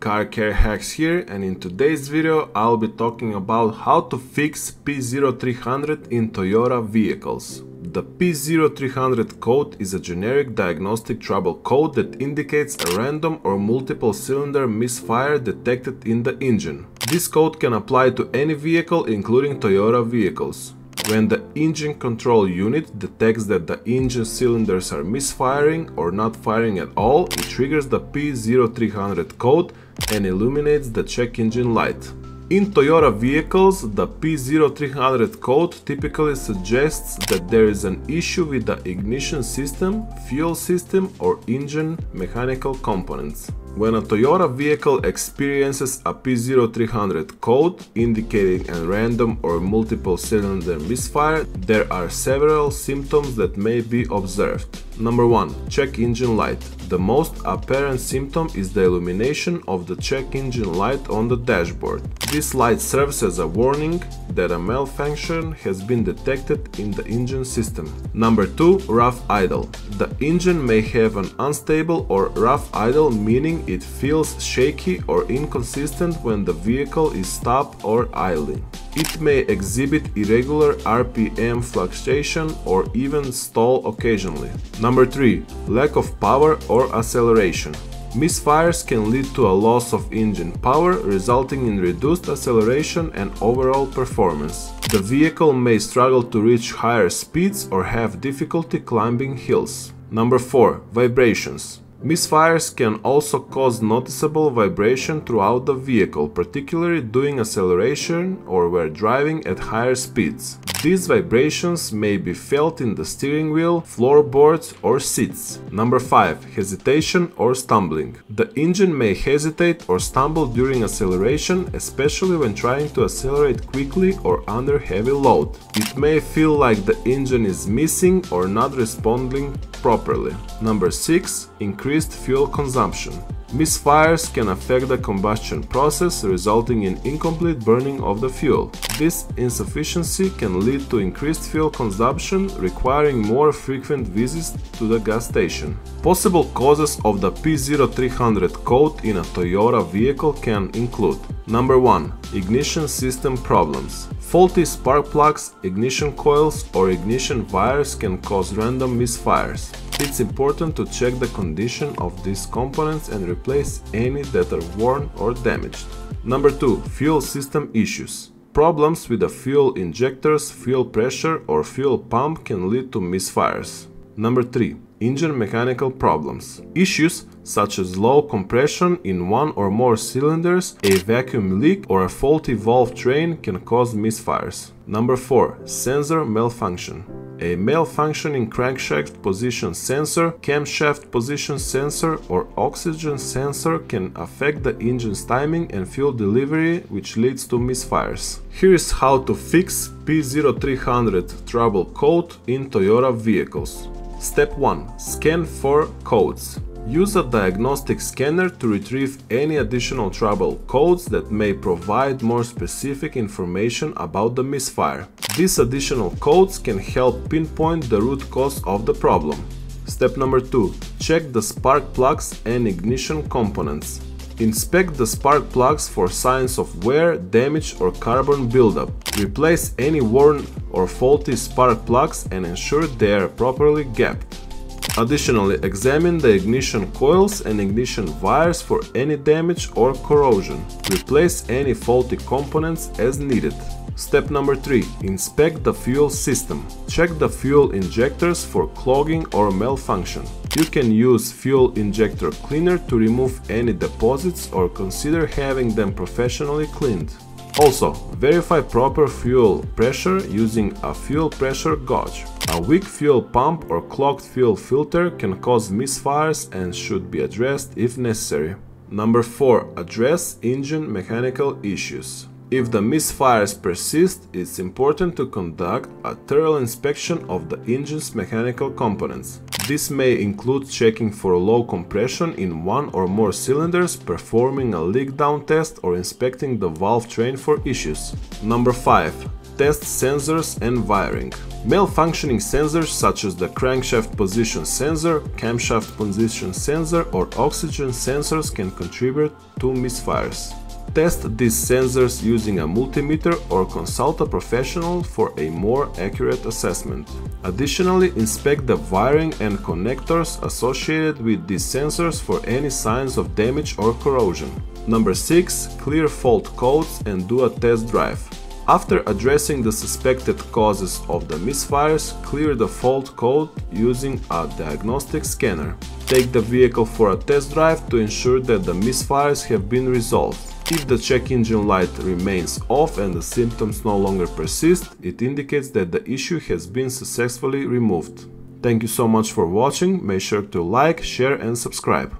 Car Care Hacks here and in today's video I'll be talking about how to fix P0300 in Toyota vehicles. The P0300 code is a generic diagnostic trouble code that indicates a random or multiple cylinder misfire detected in the engine. This code can apply to any vehicle including Toyota vehicles. When the engine control unit detects that the engine cylinders are misfiring or not firing at all, it triggers the P0300 code and illuminates the check engine light. In Toyota vehicles, the P0300 code typically suggests that there is an issue with the ignition system, fuel system or engine mechanical components. When a Toyota vehicle experiences a P0300 code indicating a random or multiple cylinder misfire, there are several symptoms that may be observed. Number 1. Check engine light. The most apparent symptom is the illumination of the check engine light on the dashboard. This light serves as a warning that a malfunction has been detected in the engine system. Number 2. Rough idle. The engine may have an unstable or rough idle meaning it feels shaky or inconsistent when the vehicle is stopped or idling. It may exhibit irregular RPM fluctuation or even stall occasionally. Number 3. Lack of power or acceleration. Misfires can lead to a loss of engine power, resulting in reduced acceleration and overall performance. The vehicle may struggle to reach higher speeds or have difficulty climbing hills. Number 4. Vibrations. Misfires can also cause noticeable vibration throughout the vehicle, particularly during acceleration or where driving at higher speeds. These vibrations may be felt in the steering wheel, floorboards or seats. Number 5. Hesitation or stumbling. The engine may hesitate or stumble during acceleration, especially when trying to accelerate quickly or under heavy load. It may feel like the engine is missing or not responding properly. Number 6. Increased fuel consumption. Misfires can affect the combustion process, resulting in incomplete burning of the fuel. This insufficiency can lead to increased fuel consumption, requiring more frequent visits to the gas station. Possible causes of the P0300 code in a Toyota vehicle can include Number 1. Ignition system problems. Faulty spark plugs, ignition coils or ignition wires can cause random misfires. It's important to check the condition of these components and replace any that are worn or damaged. Number 2. Fuel system issues. Problems with the fuel injectors, fuel pressure or fuel pump can lead to misfires. Number 3 engine mechanical problems. Issues such as low compression in one or more cylinders, a vacuum leak or a faulty valve train can cause misfires. Number 4. Sensor malfunction. A malfunctioning crankshaft position sensor, camshaft position sensor or oxygen sensor can affect the engine's timing and fuel delivery which leads to misfires. Here is how to fix P0300 trouble code in Toyota vehicles. Step 1. Scan for codes. Use a diagnostic scanner to retrieve any additional trouble codes that may provide more specific information about the misfire. These additional codes can help pinpoint the root cause of the problem. Step number 2. Check the spark plugs and ignition components. Inspect the spark plugs for signs of wear, damage or carbon buildup. Replace any worn or faulty spark plugs and ensure they are properly gapped. Additionally, examine the ignition coils and ignition wires for any damage or corrosion. Replace any faulty components as needed. Step number 3. Inspect the fuel system. Check the fuel injectors for clogging or malfunction. You can use fuel injector cleaner to remove any deposits or consider having them professionally cleaned. Also, verify proper fuel pressure using a fuel pressure gauge. A weak fuel pump or clogged fuel filter can cause misfires and should be addressed if necessary. Number 4. Address engine mechanical issues. If the misfires persist, it's important to conduct a thorough inspection of the engine's mechanical components. This may include checking for low compression in one or more cylinders, performing a leak down test or inspecting the valve train for issues. Number 5 test sensors and wiring. Malfunctioning sensors such as the crankshaft position sensor, camshaft position sensor or oxygen sensors can contribute to misfires. Test these sensors using a multimeter or consult a professional for a more accurate assessment. Additionally, inspect the wiring and connectors associated with these sensors for any signs of damage or corrosion. Number 6. Clear fault codes and do a test drive. After addressing the suspected causes of the misfires, clear the fault code using a diagnostic scanner. Take the vehicle for a test drive to ensure that the misfires have been resolved. If the check engine light remains off and the symptoms no longer persist, it indicates that the issue has been successfully removed. Thank you so much for watching, make sure to like, share and subscribe.